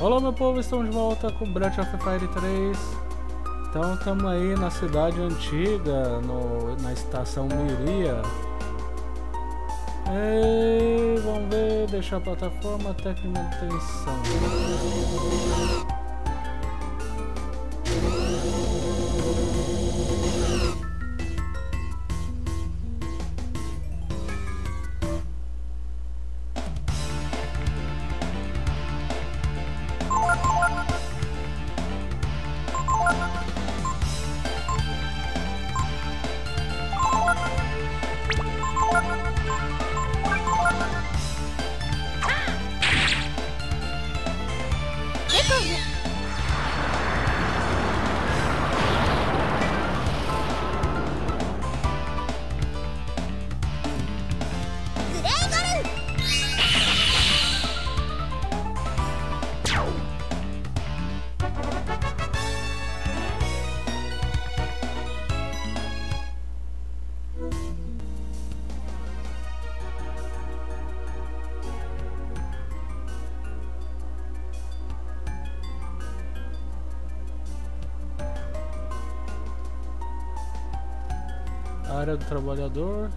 Olá meu povo, estamos de volta com Breath of Fire 3 Então estamos aí na cidade antiga, no, na estação Miria. E Vamos ver, deixar a plataforma até que manutenção área do trabalhador.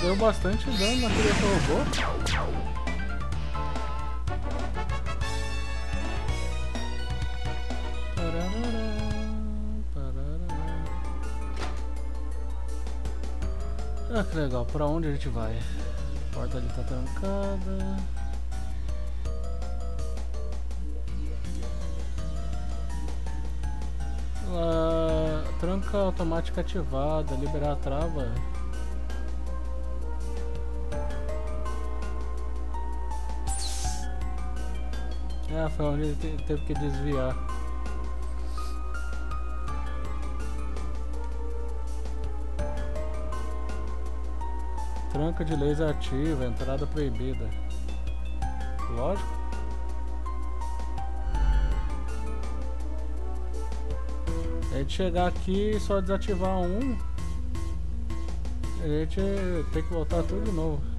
Deu bastante dano naquele robô. Ah, que legal. Pra onde a gente vai? A porta ali tá trancada. Ah, tranca automática ativada, liberar a trava. É, foi onde ele teve que desviar. Tranca de laser ativa, entrada proibida. Lógico. A gente chegar aqui e só desativar um, a gente tem que voltar tudo de novo.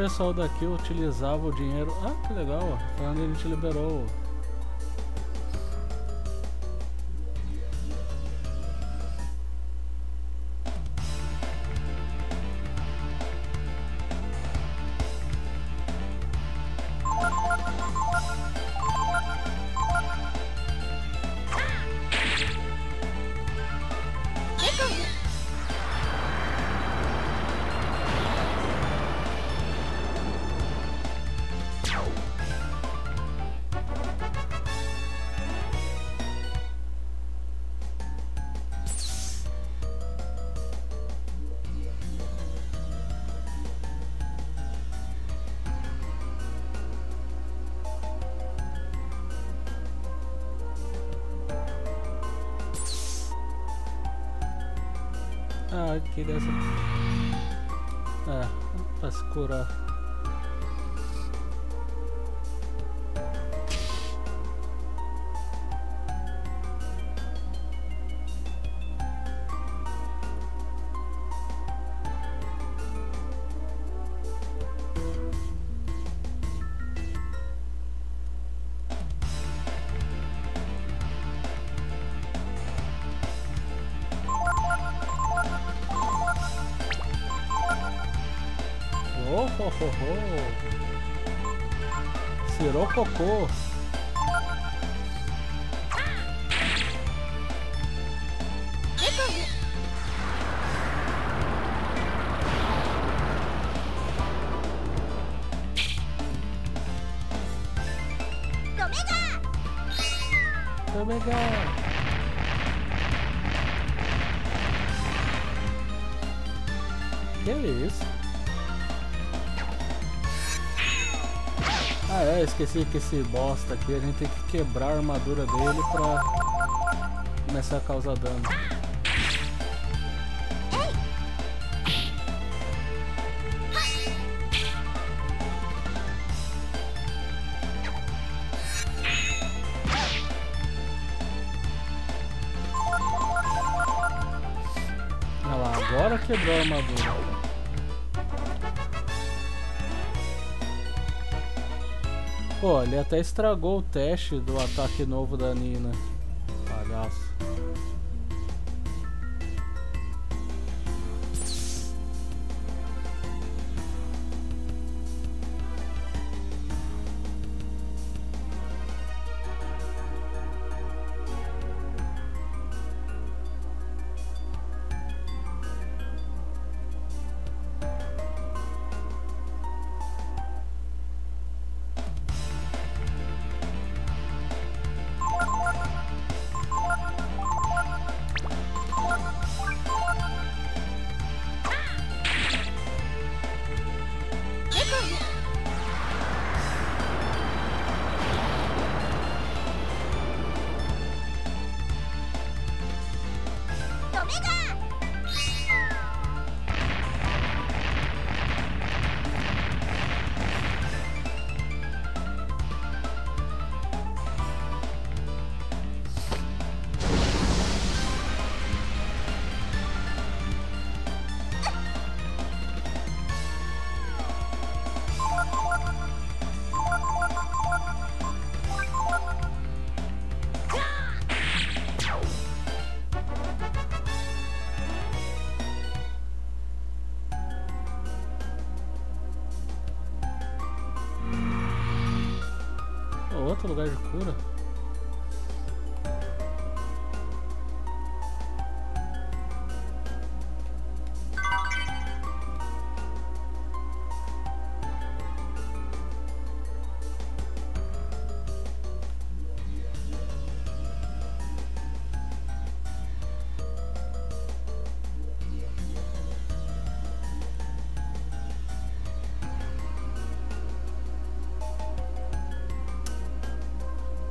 Pessoal daqui utilizava o dinheiro. Ah, que legal, ó. Falando gente liberou aqui dessa. É, pra se Omega! Que isso? Ah é, esqueci que esse bosta aqui, a gente tem que quebrar a armadura dele pra começar a causar dano. Agora quebrou a armadura. Pô, ele até estragou o teste do ataque novo da Nina. Palhaço.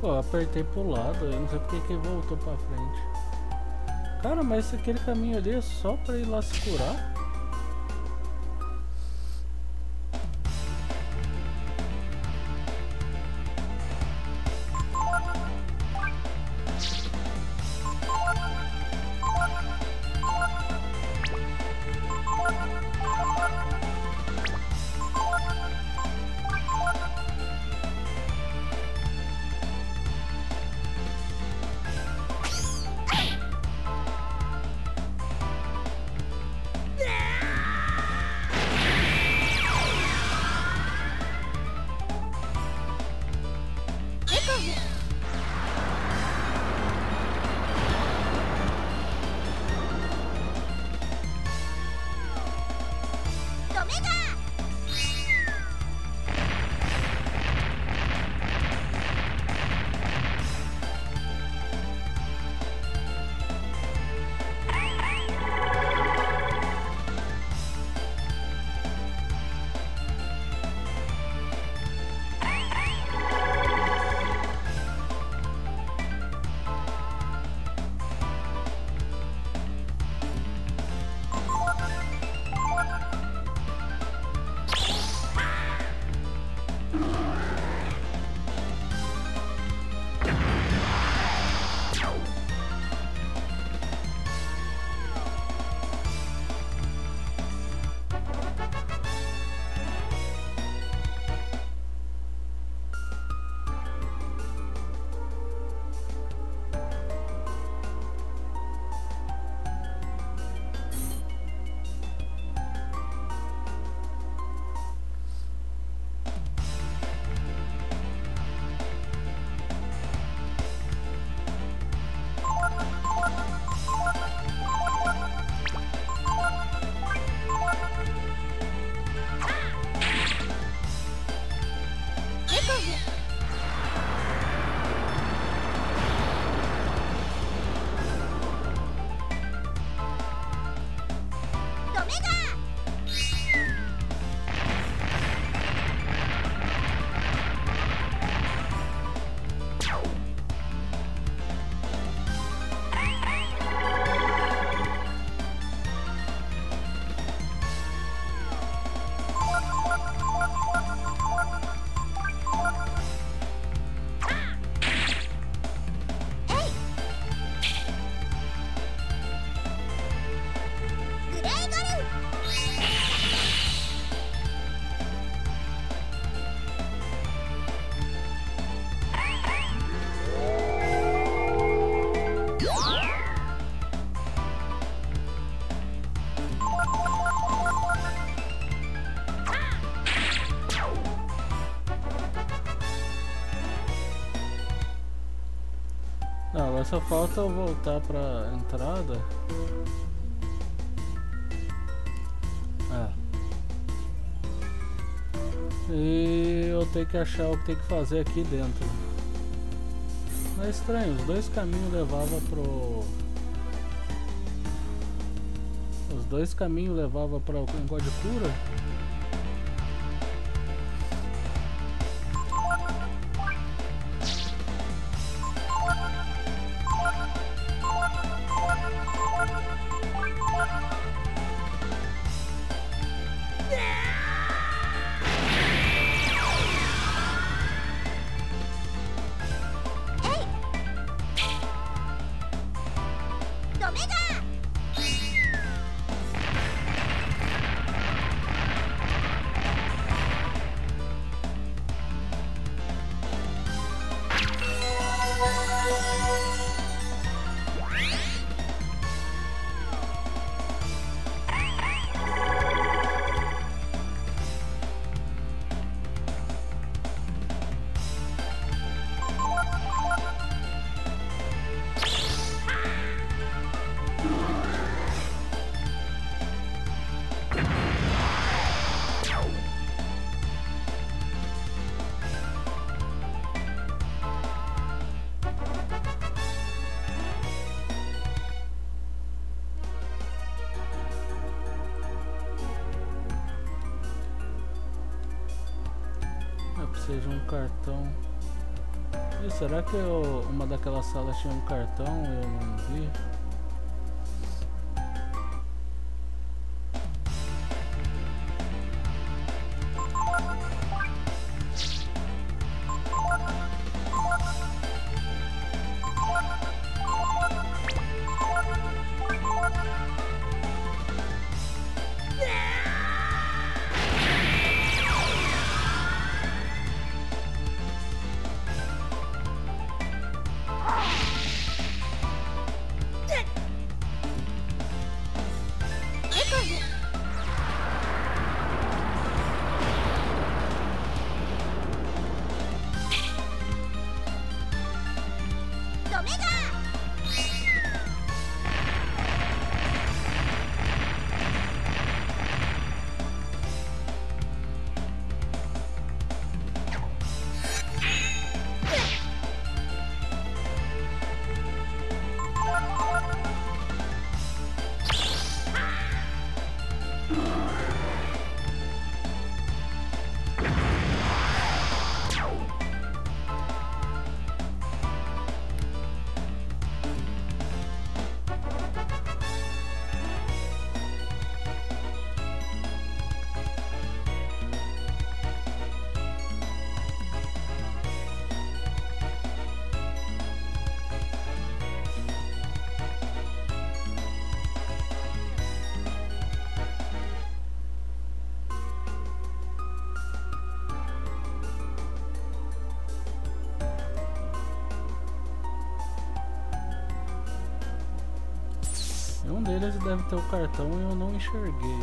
Pô, apertei pro lado, eu não sei porque que voltou pra frente. Cara, mas aquele caminho ali é só pra ir lá se curar? Só falta eu voltar pra entrada. É. E eu tenho que achar o que tem que fazer aqui dentro. Não é estranho, os dois caminhos levavam pro... Os dois caminhos levavam para o negócio de cura. Seja um cartão. E será que eu, uma daquelas salas tinha um cartão e eu não vi? Deles deve ter o cartão e eu não enxerguei.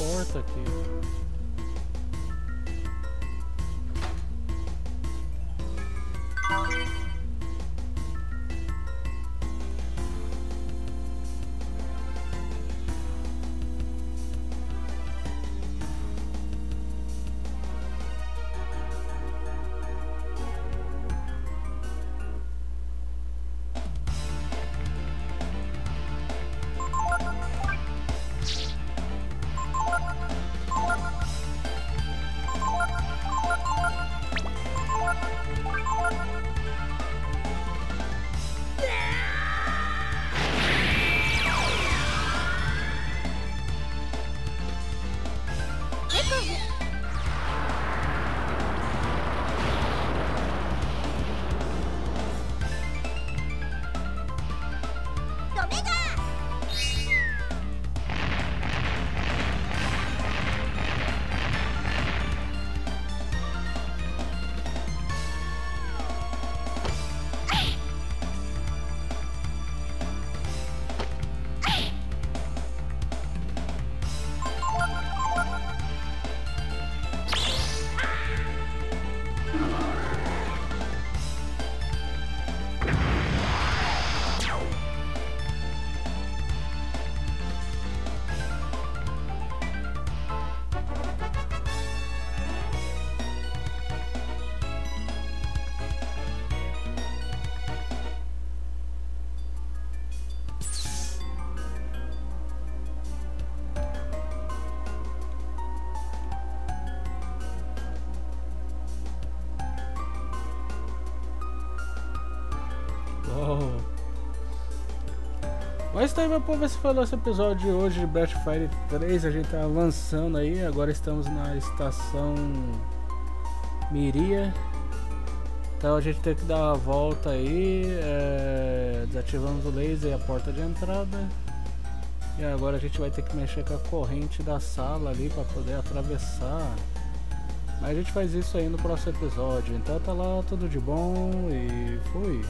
Porta aqui. Mas tá aí, meu povo, esse foi o nosso episódio de hoje de Breath Fire 3. A gente tá avançando aí, agora estamos na estação Miria. Então a gente tem que dar a volta aí, é, desativamos o laser e a porta de entrada. E agora a gente vai ter que mexer com a corrente da sala ali para poder atravessar. Mas a gente faz isso aí no próximo episódio. Então tá lá, tudo de bom e fui.